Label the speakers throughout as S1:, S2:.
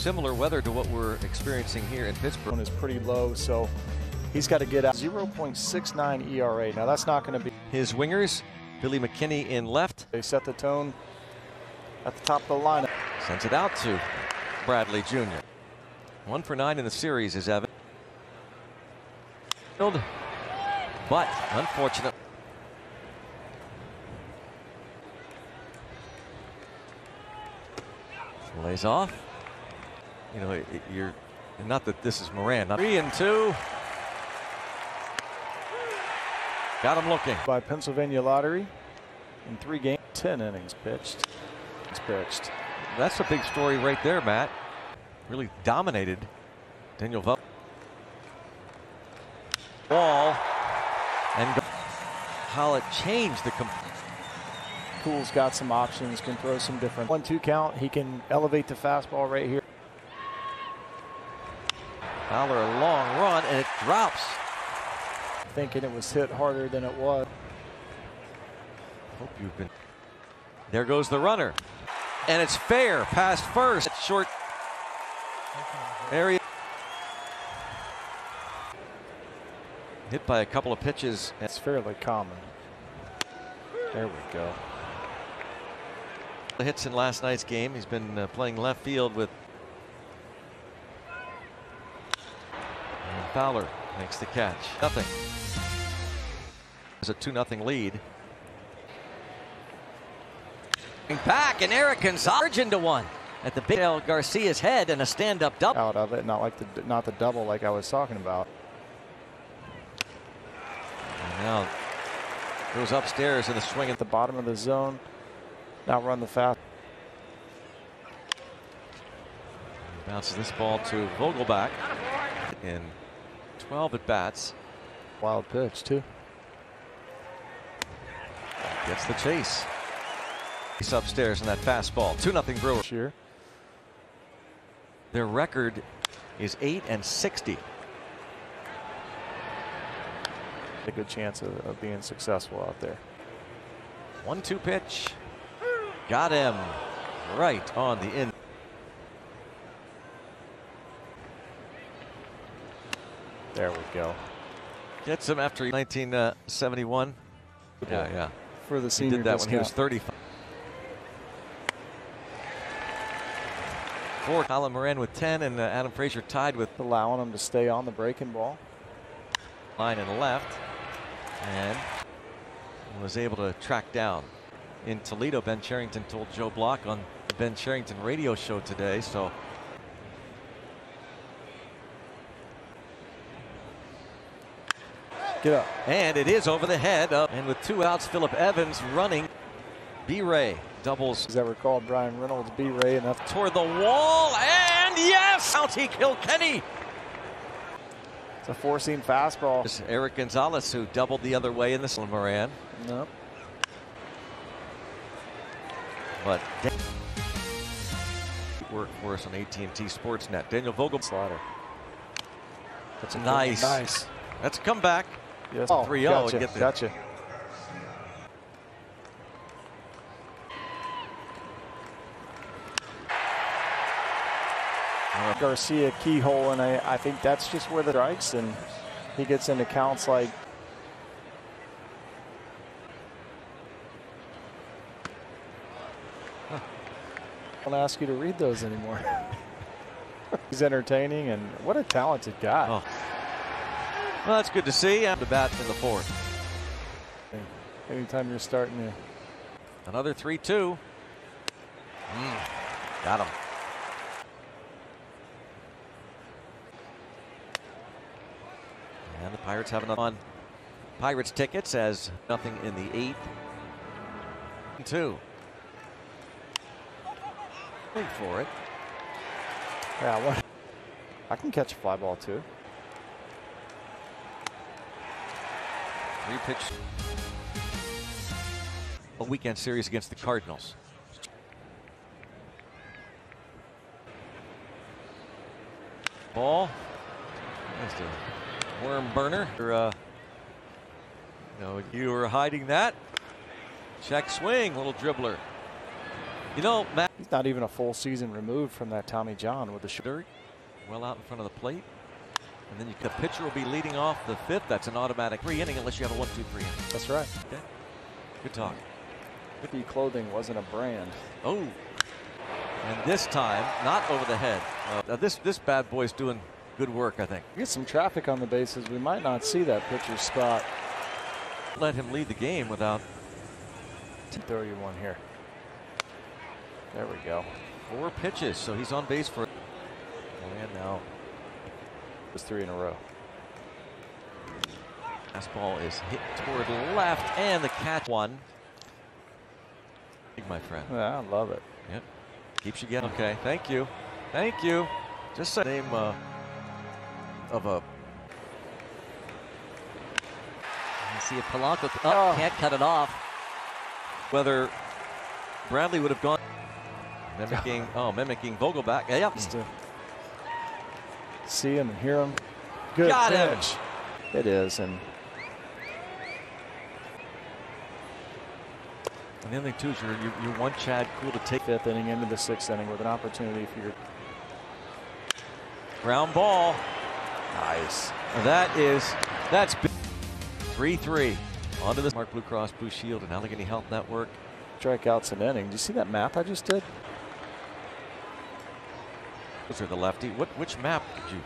S1: similar weather to what we're experiencing here in Pittsburgh.
S2: One is pretty low, so he's got to get out. 0.69 ERA. Now that's not going to be.
S1: His wingers, Billy McKinney in left.
S2: They set the tone at the top of the lineup.
S1: Sends it out to Bradley Jr. One for nine in the series is Evan. But unfortunate. Lays off. You know, you're not that this is Moran. Not three and two. Got him looking.
S2: By Pennsylvania Lottery in three games, 10 innings pitched. It's pitched.
S1: That's a big story right there, Matt. Really dominated Daniel Vel. Ball and how it changed the.
S2: Kuhl's got some options, can throw some different. One two count, he can elevate the fastball right here.
S1: Fowler a long run and it drops.
S2: Thinking it was hit harder than it was.
S1: Hope you've been. There goes the runner. And it's fair past first. Short area. Hit by a couple of pitches.
S2: It's fairly common. There we go.
S1: The hits in last night's game. He's been uh, playing left field with. Fowler makes the catch. Nothing. It's a 2 0 lead. Back and Erik Gonzalez into one at the Big L Garcia's head and a stand-up double.
S2: Out of it, not like the not the double like I was talking about.
S1: And now goes upstairs in the swing
S2: at the bottom of the zone. Now run the fast.
S1: Bounces this ball to Vogelbach in 12 at bats.
S2: Wild pitch too.
S1: Gets the chase. He's upstairs in that fastball. 2 0 Brewers.
S2: Sure.
S1: Their record is 8 and 60.
S2: A good chance of, of being successful out there.
S1: 1 2 pitch. Got him right on the in.
S2: There we go.
S1: Gets him after 1971. Yeah, yeah.
S2: For the senior
S1: he did that
S2: discount.
S1: when he was 35. Four. Colin Moran with 10 and uh, Adam Frazier tied with
S2: allowing him to stay on the breaking ball.
S1: Line and left. And was able to track down in Toledo. Ben Cherington told Joe Block on the Ben Cherington radio show today. So
S2: Get up.
S1: And it is over the head of, and with two outs, Phillip Evans running. B. Ray doubles.
S2: As I recall, Bryan Reynolds, B. Ray, enough
S1: toward the wall, and yes, County Kilkenny.
S2: It's a four-seam fastball.
S1: It's Erik Gonzalez who doubled the other way in this one, Moran.
S2: Nope.
S1: But work for us on AT&T Sportsnet. Daniel Vogel.
S2: Slaughter. That's a
S1: nice.
S2: Nice.
S1: That's a comeback.
S2: Yes.
S1: 3-0
S2: gotcha,
S1: get the
S2: Gotcha. Uh, Garcia keyhole, and I, I think that's just where the strikes, and he gets into counts like. I don't ask you to read those anymore. He's entertaining, and what a talented guy.
S1: Oh. Well, that's good to see. I'm the bat in the fourth.
S2: Anytime you're starting to.
S1: Another 3 2. Mm, got him. And the Pirates have another on Pirates tickets as nothing in the eighth. Two. Wait for it.
S2: Yeah, what? I can catch a fly ball too.
S1: Three pitch. A weekend series against the Cardinals. Ball. Just a worm burner. Uh, you know, you were hiding that. Check swing, little dribbler. You know, Matt.
S2: He's not even a full season removed from that Tommy John with the
S1: shoulder. Well out in front of the plate. And then you, the pitcher will be leading off the fifth. That's an automatic three inning unless you have a one, two, three inning.
S2: That's right.
S1: Okay. Good talk.
S2: Good clothing wasn't a brand.
S1: Oh. And this time, not over the head. Uh, this this bad boy's doing good work, I think.
S2: Get some traffic on the bases. We might not see that pitcher's spot.
S1: Let him lead the game without.
S2: 31 here. There we go.
S1: Four pitches, so he's on base for.
S2: It's three in a row.
S1: Fastball is hit toward left, and the catch one. My friend.
S2: Yeah, I love it.
S1: Yep. Keeps you getting. Okay, thank you. Thank you. Just the name uh, of a.
S3: You see if Polanco oh, oh. can't cut it off.
S1: Whether Bradley would have gone mimicking oh mimicking Vogelbach. Yeah, yep.
S2: Just to see him and hear him. Good
S1: Got pitch.
S2: Him. It is, and
S1: And the other thing too is you're, you're, one Chad Kuhl to take
S2: fifth inning into the sixth inning with an opportunity for your
S1: ground ball.
S2: Nice.
S1: That is that's three three onto the Mark Blue Cross Blue Shield and Allegheny Health Network.
S2: Strikeouts an inning. Do you see that map I just did?
S1: Are the lefty. What which map did you?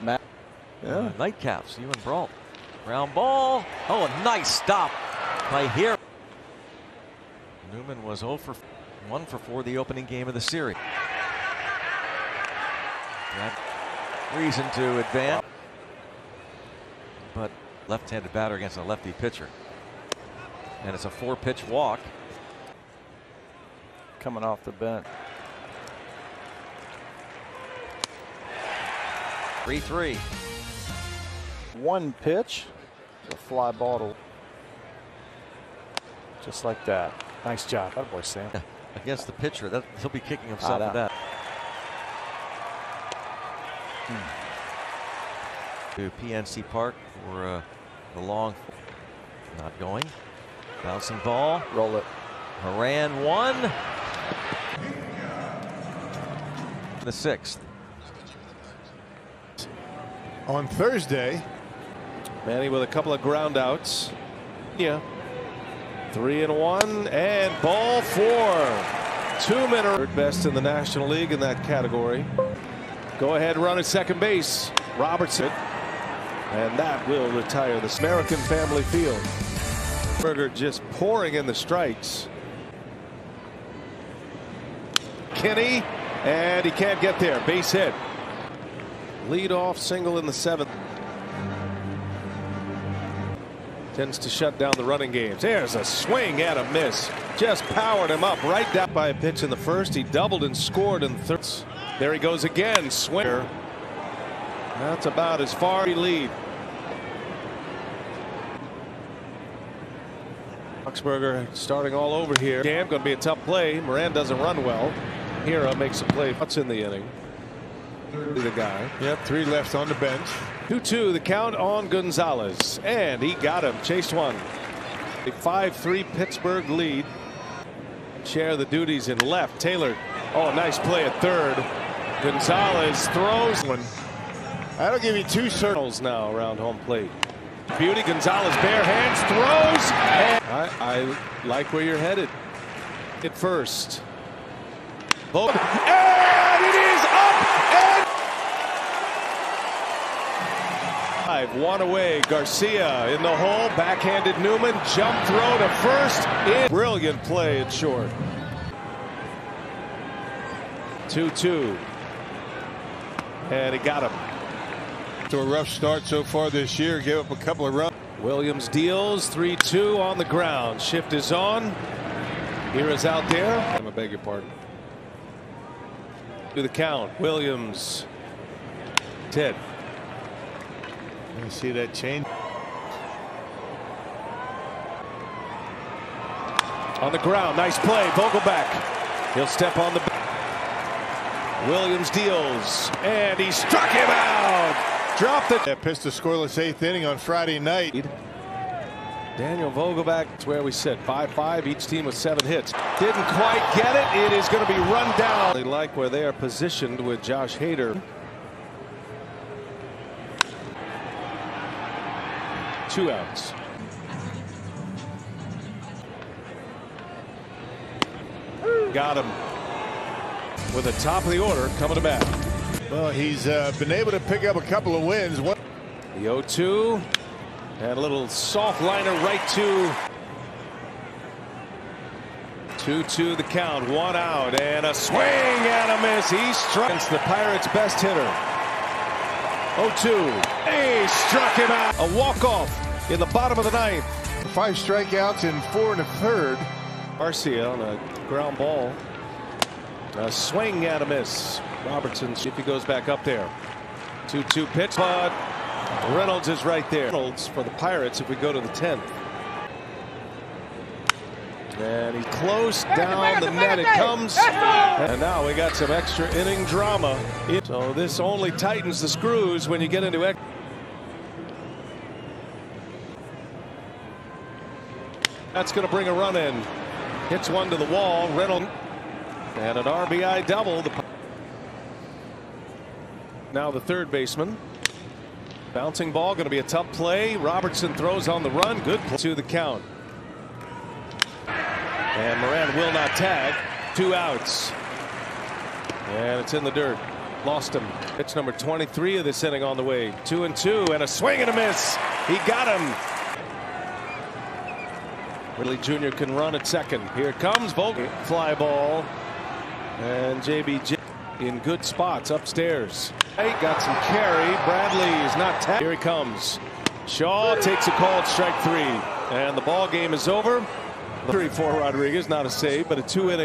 S2: Map.
S1: Yeah. Uh, nightcaps. You and Brault. Ground ball. Oh, a nice stop by here. Newman was 0 for 1 for 4 the opening game of the series. That reason to advance. But left-handed batter against a lefty pitcher. And it's a four-pitch walk.
S2: Coming off the bench.
S1: 3-3.
S2: One pitch. A fly ball to just like that. Nice job. That boy, Sam.
S1: Against the pitcher. That, he'll be kicking himself for that. Hmm. To PNC Park for uh, the long. Not going. Bouncing ball.
S2: Roll it.
S1: Moran one. The sixth.
S4: On Thursday.
S5: Manny with a couple of ground outs. Yeah. Three and one and ball four. Two men are best in the National League in that category. Go ahead and run at second base. Robertson. And that will retire the American Family Field. Berger just pouring in the strikes. Kinney and he can't get there. Base hit. Lead off single in the seventh. tends to shut down the running games. There's a swing and a miss. Just powered him up right down by a pitch in the first. He doubled and scored in third. There he goes again. Swinger. That's about as far he lead. Boxberger starting all over here. Damn, going to be a tough play. Moran doesn't run well. Hiura makes a play. What's in the inning? The guy.
S4: Yep, three left on the bench.
S5: 2-2 the count on Gonzalez. And he got him. Chased one. A 5-3 Pittsburgh lead. Share the duties in left. Taylor. Oh nice play at third. Gonzalez throws one. That'll give you two circles now around home plate. Beauty Gonzalez bare hands throws I, I like where you're headed. At first. And it is drive, one away. Garcia in the hole, backhanded Newman, jump throw to first. In. Brilliant play at short. 2-2. And he got him.
S4: To a rough start so far this year, gave up a couple of runs.
S5: Williams deals 3-2 on the ground. Shift is on. Here is out there. I beg your pardon. To the count. Williams. Ted.
S4: You see that change?
S5: On the ground, nice play. Vogelbach. He'll step on the. Williams deals, and he struck him out. Dropped it.
S4: That pitched a scoreless eighth inning on Friday night.
S5: Daniel Vogelbach, it's where we sit. 5-5, each team with seven hits. Didn't quite get it. It is going to be run down. They like where they are positioned with Josh Hader. Two outs. Got him. With the top of the order coming to bat.
S4: Well, he's uh, been able to pick up a couple of wins. One
S5: The 0-2 and a little soft liner right to 2-2 the count. One out and a swing and a miss. He struck against the Pirates best hitter. 0-2 he struck him out. A walk-off in the bottom of the ninth
S4: five strikeouts in four and a third.
S5: Garcia on a ground ball a swing and a miss Robertson see if he goes back up there 2-2 pitch but Reynolds is right there. Reynolds for the Pirates if we go to the 10th. And he close down the net. It comes. And now we got some extra inning drama. So this only tightens the screws when you get into it. That's going to bring a run in. Hits one to the wall. Reynolds. And an RBI double. Now the third baseman. Bouncing ball going to be a tough play. Robertson throws on the run. Good play to the count. And Moran will not tag. Two outs. And it's in the dirt. Lost him. Pitch number 23 of this inning on the way. Two and two and a swing and a miss. He got him. Ridley Jr. can run at second. Here comes. Vogel. Fly ball. And JBJ in good spots upstairs. Hey, got some carry. Bradley is not tagged. Here he comes. Shaw takes a called strike three. And the ball game is over. Three for Rodriguez. Not a save, but a two inning.